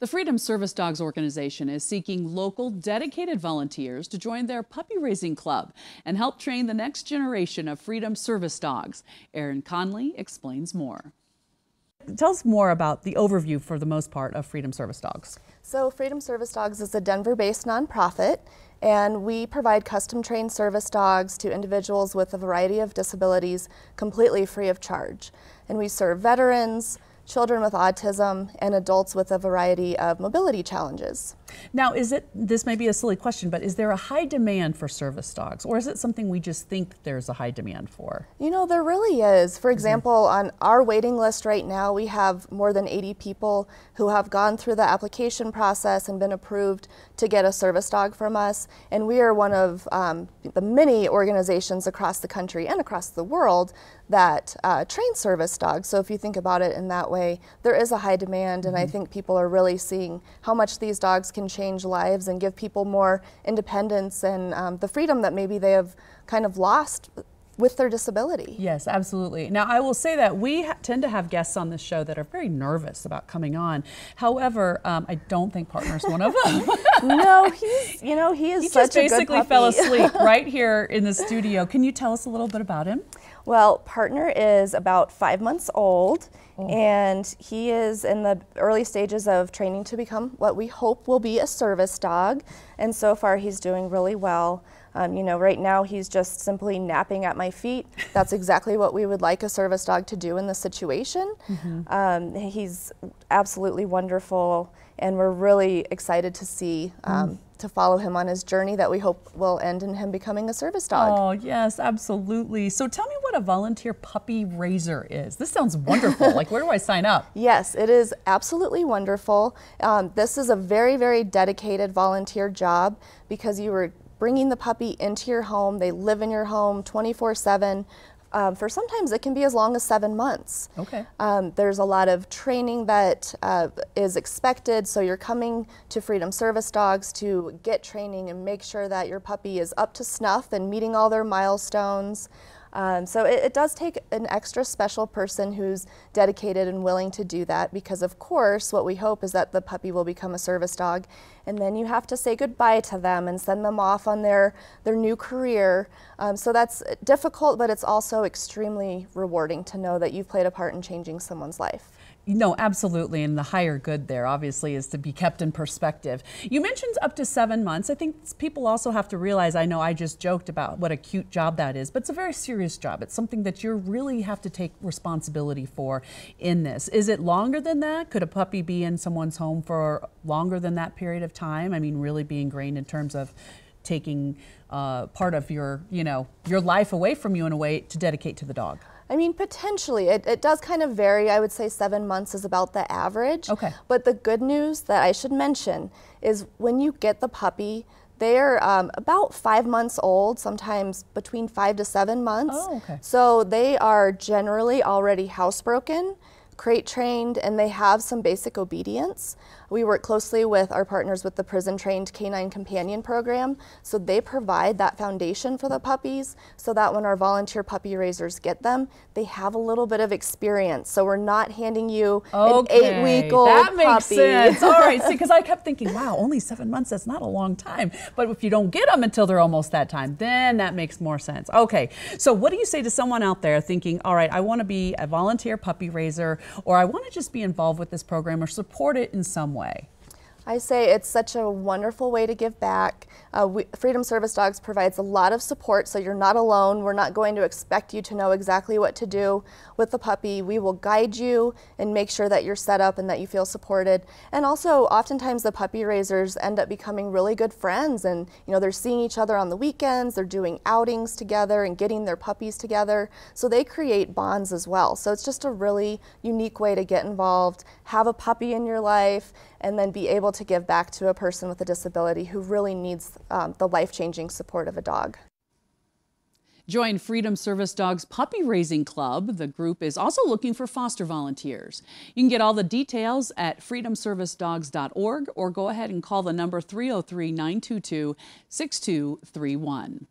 The Freedom Service Dogs organization is seeking local dedicated volunteers to join their puppy raising club and help train the next generation of Freedom Service Dogs. Erin Conley explains more. Tell us more about the overview for the most part of Freedom Service Dogs. So Freedom Service Dogs is a Denver-based nonprofit and we provide custom trained service dogs to individuals with a variety of disabilities completely free of charge. And we serve veterans, children with autism, and adults with a variety of mobility challenges. Now, is it, this may be a silly question, but is there a high demand for service dogs, or is it something we just think there's a high demand for? You know, there really is. For example, mm -hmm. on our waiting list right now, we have more than 80 people who have gone through the application process and been approved to get a service dog from us. And we are one of um, the many organizations across the country and across the world that uh, train service dogs. So if you think about it in that way, there is a high demand, and mm -hmm. I mm-hmm. think people are really seeing how much these dogs can change lives and give people more independence and um, the freedom that maybe they have kind of lost with their disability. Yes, absolutely. Now, I will say that we tend to have guests on this show that are very nervous about coming on. However, um, I don't think Partner's one of them. no, he's, you know, he is he such just basically fell asleep right here in the studio. Can you tell us a little bit about him? Well, Partner is about five months old, oh. and he is in the early stages of training to become what we hope will be a service dog. And so far, he's doing really well. Um, you know, right now he's just simply napping at my feet. That's exactly what we would like a service dog to do in the situation. Mm -hmm. um, he's absolutely wonderful, and we're really excited to see. Um, mm to follow him on his journey that we hope will end in him becoming a service dog. Oh, yes, absolutely. So tell me what a volunteer puppy raiser is. This sounds wonderful. like, where do I sign up? Yes, it is absolutely wonderful. Um, this is a very, very dedicated volunteer job because you were bringing the puppy into your home. They live in your home 24 7. Um, for sometimes it can be as long as seven months. Okay. Um, there's a lot of training that uh, is expected, so you're coming to Freedom Service Dogs to get training and make sure that your puppy is up to snuff and meeting all their milestones. Um, so it, it, does take an extra special person who's dedicated and willing to do that because of course what we hope is that the puppy will become a service dog and then you have to say goodbye to them and send them off on their, their new career. Um, so that's difficult but it's also extremely rewarding to know that you've played a part in changing someone's life. No, absolutely. And the higher good there obviously is to be kept in perspective. You mentioned up to seven months. I think people also have to realize, I know I just joked about what a cute job that is, but it's a very serious job. It's something that you really have to take responsibility for in this. Is it longer than that? Could a puppy be in someone's home for longer than that period of time? I mean, really be ingrained in terms of taking uh, part of your, you know, your life away from you in a way to dedicate to the dog. I mean, potentially. It, it does kind of vary. I would say seven months is about the average. Okay. But the good news that I should mention is when you get the puppy, they're um, about five months old, sometimes between five to seven months. Oh, okay. So they are generally already housebroken crate trained and they have some basic obedience. We work closely with our partners with the prison trained canine companion program. So they provide that foundation for the puppies so that when our volunteer puppy raisers get them, they have a little bit of experience. So we're not handing you okay. an eight week old puppy. that makes puppy. sense. All right, see, because I kept thinking, wow, only seven months, that's not a long time. But if you don't get them until they're almost that time, then that makes more sense. Okay, so what do you say to someone out there thinking, all right, I want to be a volunteer puppy raiser or I want to just be involved with this program or support it in some way? I say it's such a wonderful way to give back. Uh, we, Freedom Service Dogs provides a lot of support, so you're not alone. We're not going to expect you to know exactly what to do with the puppy. We will guide you and make sure that you're set up and that you feel supported. And also, oftentimes the puppy raisers end up becoming really good friends, and you know they're seeing each other on the weekends. They're doing outings together and getting their puppies together, so they create bonds as well. So it's just a really unique way to get involved, have a puppy in your life, and then be able to give back to a person with a disability who really needs um, the life-changing support of a dog. Join Freedom Service Dogs Puppy Raising Club. The group is also looking for foster volunteers. You can get all the details at freedomservicedogs.org or go ahead and call the number 303 922 6231.